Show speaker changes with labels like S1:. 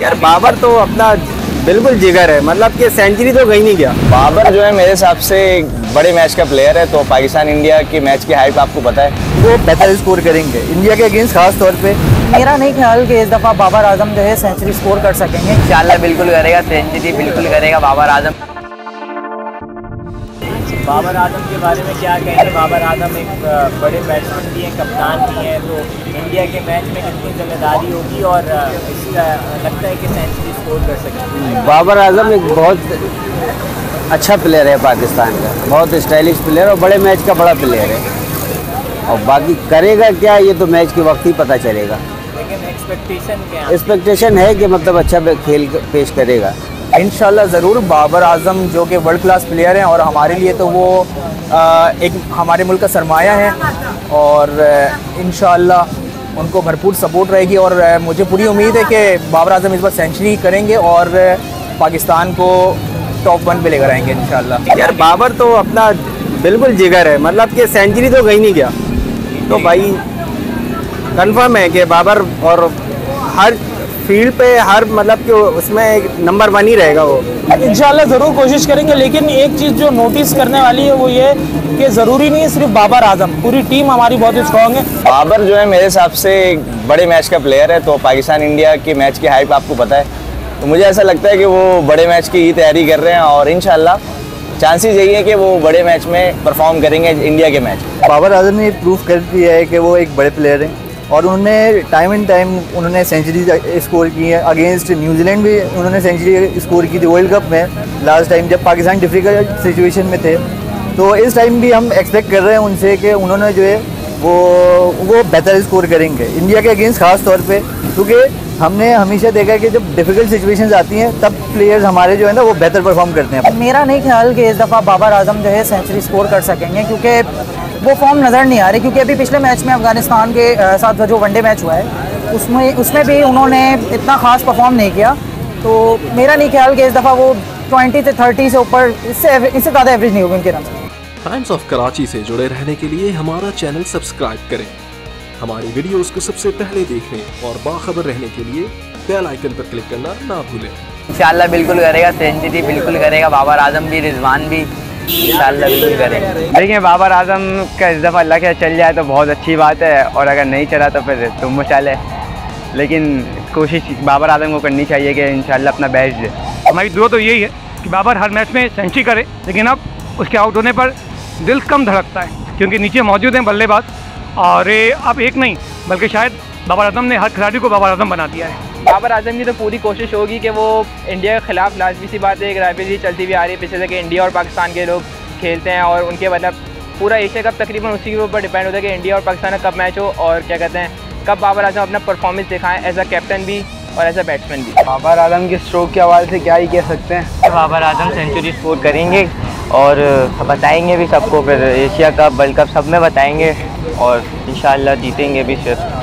S1: यार बाबर तो अपना बिल्कुल जिगर है। मतलब कि सेंचुरी तो गई नहीं गया
S2: बाबर जो है मेरे हिसाब से एक बड़े मैच का प्लेयर है तो पाकिस्तान इंडिया के मैच की हाइप आपको पता है।
S3: वो बेहतर स्कोर करेंगे। इंडिया के अगेंस्ट खास तौर पे।
S4: मेरा नहीं ख्याल कि इस दफ़ा बाबर आज़म जो है सेंचुरी स्कोर कर सकेंगे।
S5: इंशाल्लाह बिल्कुल करेगा सेंचुरी बिल्कुल करेगा बाबर आज़म।
S6: बाबर आज़म के बारे में क्या कहेंगे बाबर आज़म एक बड़े बैट्समैन भी हैं कप्तान भी हैं तो इंडिया के मैच में कितनी ज़िम्मेदारी होगी और इसका लगता है कि सेंचुरी स्कोर कर सकेंगे
S1: बाबर आज़म एक बहुत अच्छा प्लेयर है पाकिस्तान का। बहुत स्टाइलिश प्लेयर और बड़े मैच का बड़ा प्लेयर है। और बाकी करेगा क्या ये तो मैच के वक्त ही पता चलेगा।
S6: लेकिन एक्सपेक्टेशन क्या
S1: एक्सपेक्टेशन है कि मतलब अच्छा खेल पेश करेगा।
S3: इन ज़रूर बाबर आज़म जो कि वर्ल्ड क्लास प्लेयर हैं और हमारे लिए तो वो एक हमारे मुल्क का सरमाया है और इन उनको भरपूर सपोर्ट रहेगी और मुझे पूरी उम्मीद है कि बाबर आज़म इस बार सेंचुरी करेंगे और पाकिस्तान को टॉप वन पे लेकर आएँगे इन
S1: यार, बाबर तो अपना बिल्कुल जिगर है मतलब कि सेंचुरी तो गई नहीं गया तो भाई कंफर्म है कि बाबर और हर फ़ील्ड पे हर मतलब कि उसमें नंबर वन ही रहेगा वो।
S3: इंशाल्लाह ज़रूर कोशिश करेंगे लेकिन एक चीज़ जो नोटिस करने वाली है वो ये कि ज़रूरी नहीं है सिर्फ़ बाबर आज़म पूरी टीम हमारी बहुत स्ट्रॉन्ग है।
S2: बाबर जो है मेरे हिसाब से एक बड़े मैच का प्लेयर है तो पाकिस्तान इंडिया के मैच की हाइप आपको पता है। तो मुझे ऐसा लगता है कि वो बड़े मैच की ही तैयारी कर रहे हैं और इन चांसेस यही है कि वो बड़े मैच में परफॉर्म करेंगे इंडिया के मैच
S3: बाबर आज़म ने प्रूफ कर दिया है कि वो एक बड़े प्लेयर हैं। और उन्होंने टाइम एंड टाइम उन्होंने सेंचुरी स्कोर की है अगेंस्ट न्यूजीलैंड भी उन्होंने सेंचुरी स्कोर की थी वर्ल्ड कप में लास्ट टाइम जब पाकिस्तान डिफ़िकल्ट सिचुएशन में थे। तो इस टाइम भी हम एक्सपेक्ट कर रहे हैं उनसे कि उन्होंने जो है, वो वो बेहतर स्कोर करेंगे। इंडिया के अगेंस्ट खास तौर पे, क्योंकि हमने हमेशा देखा है कि जब डिफ़िकल्ट सिचुएशंस आती हैं, तब प्लेयर्स हमारे जो है ना, वो बेहतर परफॉर्म करते हैं।
S4: मेरा नहीं ख्याल कि इस दफ़ा बाबर आज़म जो है सेंचुरी स्कोर कर सकेंगे, क्योंकि वो फॉर्म नज़र नहीं आ रही क्योंकि अभी पिछले मैच में अफ़गानिस्तान के साथ जो वनडे मैच हुआ है उसमें उसमें भी उन्होंने इतना ख़ास परफॉर्म नहीं किया। तो मेरा नहीं ख्याल कि इस दफ़ा वो ट्वेंटी से थर्टी से ऊपर इससे इससे ज़्यादा एवरेज नहीं होगी उनके रन
S7: टाइम्स ऑफ़ कराची से जुड़े रहने के लिए हमारा चैनल सब्सक्राइब करें। हमारी वीडियोस को सबसे पहले देखने और बाखबर रहने के लिए बेल आइकन पर क्लिक करना ना भूलें।
S5: इंशाल्लाह बिल्कुल करेगा सेंचुरी बिल्कुल करेगा बाबर आज़म भी रिजवान भी।
S1: देखिए बाबर आज़म का इस दफ़ा अल्लाह के चल जाए तो बहुत अच्छी बात है और अगर नहीं चला तो फिर तुम मचाले लेकिन कोशिश बाबर आज़म को करनी चाहिए कि इन अपना बैच दे।
S8: हमारी दुआ तो यही है कि बाबर हर मैच में सेंचुरी करे लेकिन अब उसके आउट होने पर दिल कम धड़कता है क्योंकि नीचे मौजूद हैं बल्लेबाज। और अब एक नहीं बल्कि शायद बाबर आज़म ने हर खिलाड़ी को बाबर आज़म बना दिया है।
S9: बाबर आज़म की तो पूरी कोशिश होगी कि वो इंडिया के खिलाफ लाजमी सी बात है। एक राइवलरी चलती हुई आ रही है पिछले से कि इंडिया और पाकिस्तान के लोग खेलते हैं और उनके मतलब पूरा एशिया कप तकरीबन उसी के ऊपर डिपेंड होता है कि इंडिया और पाकिस्तान का कब मैच हो और क्या कहते हैं कब बाबर आज़म अपना परफॉर्मेंस दिखाएँ एज अ कैप्टन भी और एज अ बैट्समैन भी।
S1: बाबर आज़म के स्ट्रोक के हवाले से क्या ही कह सकते हैं?
S5: बाबर आज़म सेंचुरी स्कोर करेंगे और बताएँगे भी सबको फिर एशिया कप वर्ल्ड कप सब में बताएँगे और इन जीतेंगे भी सिर्फ़।